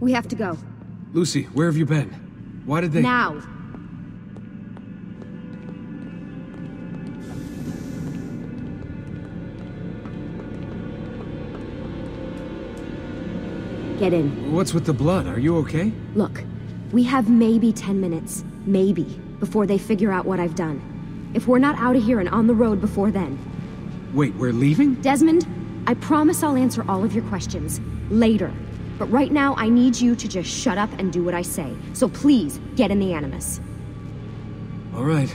We have to go. Lucy, where have you been? Why did they... Now! Get in. What's with the blood? Are you okay? Look, we have maybe 10 minutes, maybe, before they figure out what I've done. If we're not out of here and on the road before then. Wait, we're leaving? Desmond, I promise I'll answer all of your questions. Later. But right now, I need you to just shut up and do what I say. So please, get in the Animus. All right.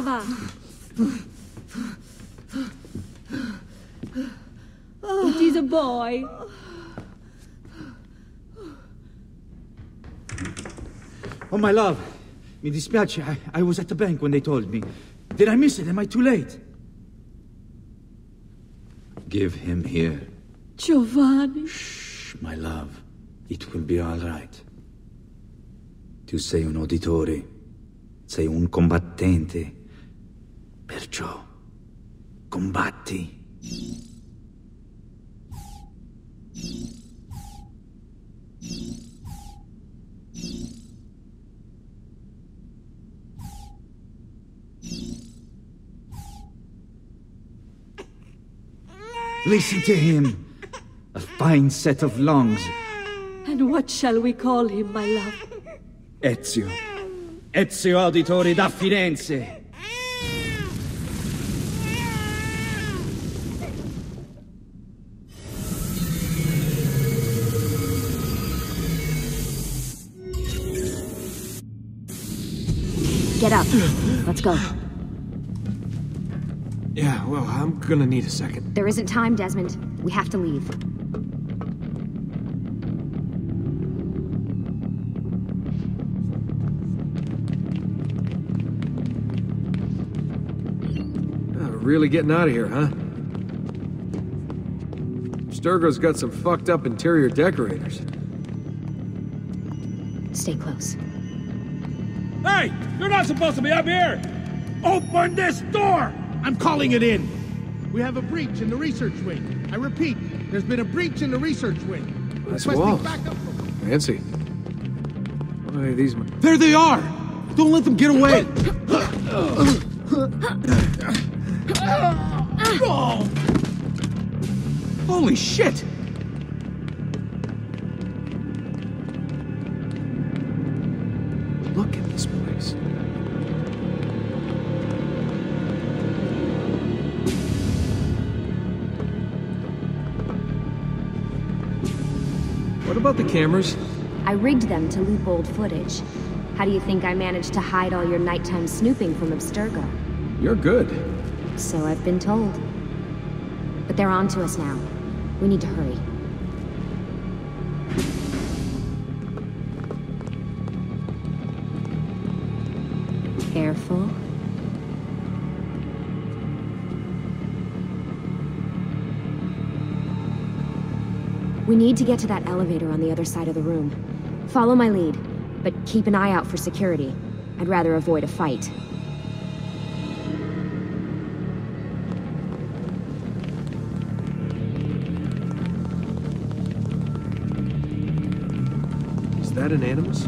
Brava! It is a boy. Oh, my love. Mi dispiace. I, I was at the bank when they told me. Did I miss it? Am I too late? Give him here. Giovanni. Shh, my love. It will be all right. Tu sei un Auditore. Sei un combattente. Perciò, combatti. Listen to him. A fine set of lungs. And what shall we call him, my love? Ezio. Ezio Auditori da Firenze. Get up. Let's go. Yeah, well, I'm gonna need a second. There isn't time, Desmond. We have to leave. Oh, really getting out of here, huh? Abstergo's got some fucked up interior decorators. Stay close. Hey! You're not supposed to be up here! Open this door! I'm calling it in. We have a breach in the research wing. I repeat, there's been a breach in the research wing. Nice Requesting walls. backup from- Fancy. Why are these... There they are! Don't let them get away! Holy shit! This place. What about the cameras? I rigged them to loop old footage. How do you think I managed to hide all your nighttime snooping from Abstergo? You're good. So I've been told. But they're on to us now. We need to hurry. Careful. We need to get to that elevator on the other side of the room. Follow my lead, but keep an eye out for security. I'd rather avoid a fight. Is that an animus?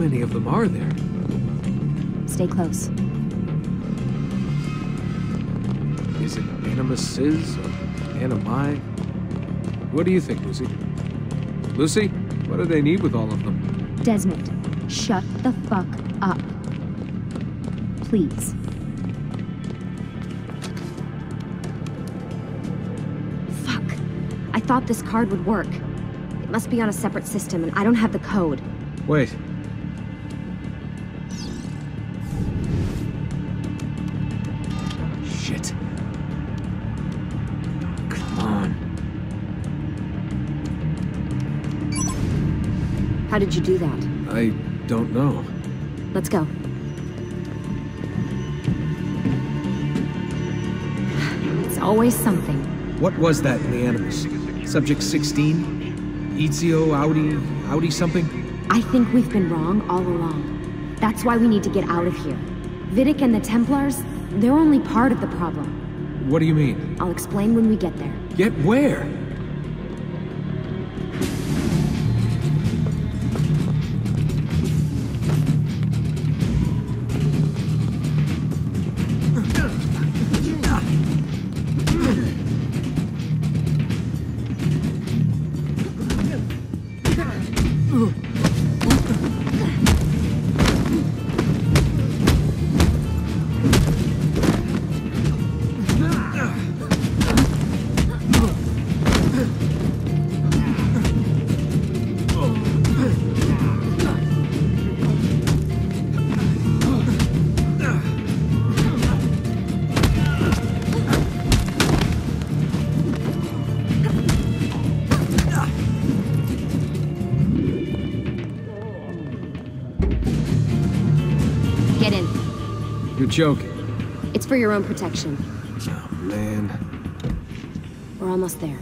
Many of them are there? Stay close. Is it animuses or animi? What do you think, Lucy? Lucy, what do they need with all of them? Desmond, shut the fuck up. Please. Fuck. I thought this card would work. It must be on a separate system, and I don't have the code. Wait. How did you do that? I don't know. Let's go. It's always something. What was that in the Animus? Subject 16? Ezio, Audi, Audi something? I think we've been wrong all along. That's why we need to get out of here. Vidic and the Templars, they're only part of the problem. What do you mean? I'll explain when we get there. Get where? Joking. It's for your own protection. Oh, man. We're almost there.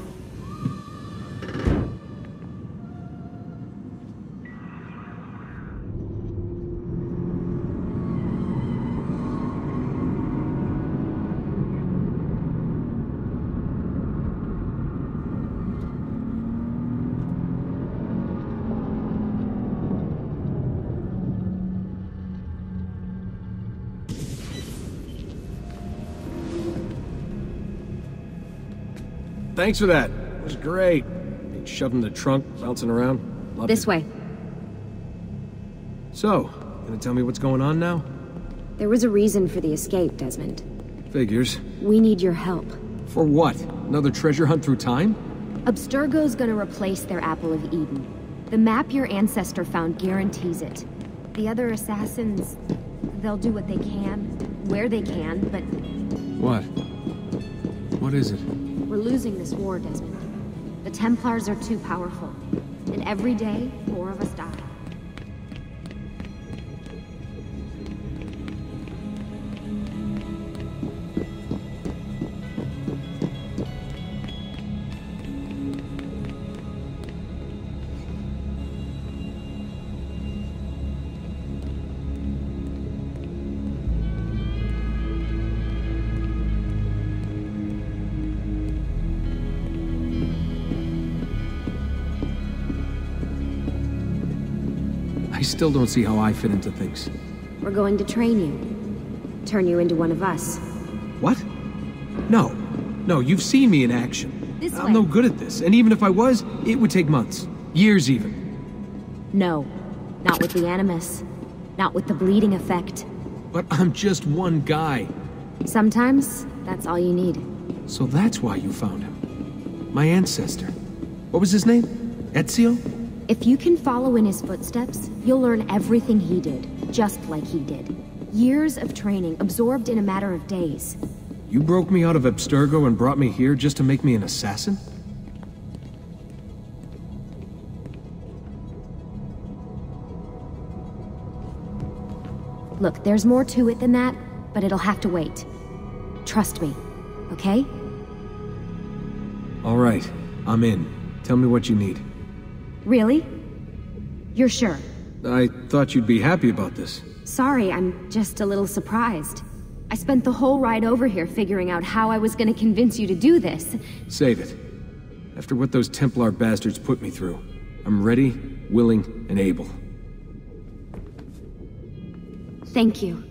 Thanks for that. It was great. Being shoved in the trunk, bouncing around. Loved This it. way. So, gonna tell me what's going on now? There was a reason for the escape, Desmond. Figures. We need your help. For what? Another treasure hunt through time? Abstergo's gonna replace their Apple of Eden. The map your ancestor found guarantees it. The other assassins, they'll do what they can, where they can, but What? What is it? We're losing this war, Desmond. The Templars are too powerful, and every day, four of us die. Still don't see how I fit into things. We're going to train you. Turn you into one of us. What? No. No, you've seen me in action. This I'm way. no good at this, and even if I was, it would take months. Years even. No, not with the Animus. Not with the bleeding effect. But I'm just one guy. Sometimes, that's all you need. So that's why you found him. My ancestor. What was his name? Ezio? If you can follow in his footsteps, you'll learn everything he did, just like he did. Years of training absorbed in a matter of days. You broke me out of Abstergo and brought me here just to make me an assassin? Look, there's more to it than that, but it'll have to wait. Trust me, okay? All right, I'm in. Tell me what you need. Really? You're sure? I thought you'd be happy about this. Sorry, I'm just a little surprised. I spent the whole ride over here figuring out how I was gonna convince you to do this. Save it. After what those Templar bastards put me through, I'm ready, willing, and able. Thank you.